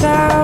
two